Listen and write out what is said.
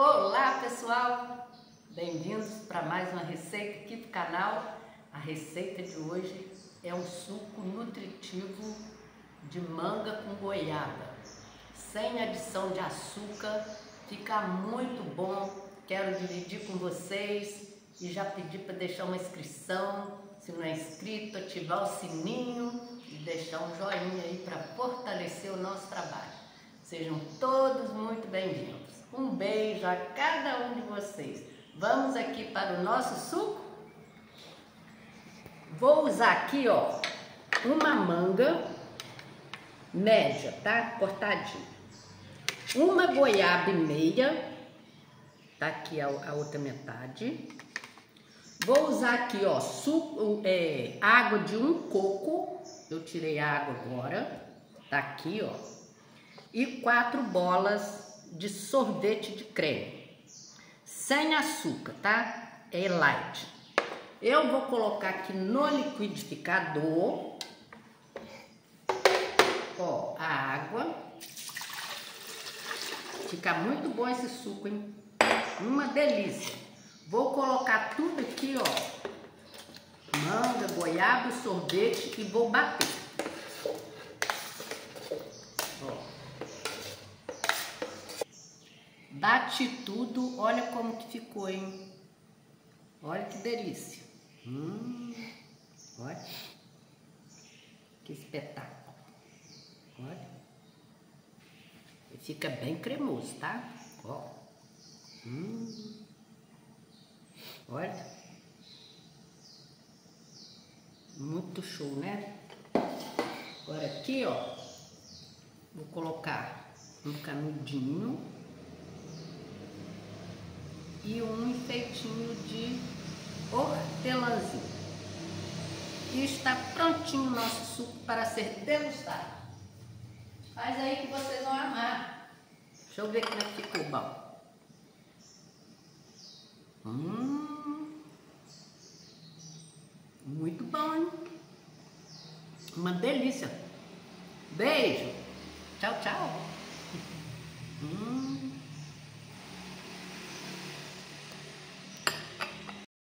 Olá pessoal, bem-vindos para mais uma receita aqui do canal. A receita de hoje é um suco nutritivo de manga com goiaba, sem adição de açúcar, fica muito bom. Quero dividir com vocês e já pedir para deixar uma inscrição, se não é inscrito, ativar o sininho e deixar um joinha aí para fortalecer o nosso trabalho. Sejam todos muito bem-vindos. Um beijo a cada um de vocês. Vamos aqui para o nosso suco? Vou usar aqui, ó, uma manga média, tá? Cortadinha. Uma goiaba e meia, tá aqui a, a outra metade. Vou usar aqui, ó, suco, é, água de um coco. Eu tirei a água agora, tá aqui, ó. E quatro bolas de sorvete de creme, sem açúcar, tá? É light. Eu vou colocar aqui no liquidificador, ó, a água. Fica muito bom esse suco, hein? Uma delícia. Vou colocar tudo aqui, ó, manga, goiaba, sorvete e vou bater. Bate tudo, olha como que ficou, hein? Olha que delícia. Hum, olha. Que espetáculo. Olha. E fica bem cremoso, tá? Ó. Hum. Olha. Muito show, né? Agora aqui, ó. Vou colocar um canudinho e um enfeitinho de hortelãzinho. E está prontinho o nosso suco para ser degustado. Faz aí que vocês vão amar. Deixa eu ver como é que ficou bom. Hum, muito bom, hein? Uma delícia. Beijo. Tchau, tchau. Hum.